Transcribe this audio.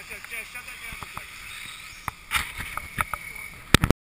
Watch out, shut that down.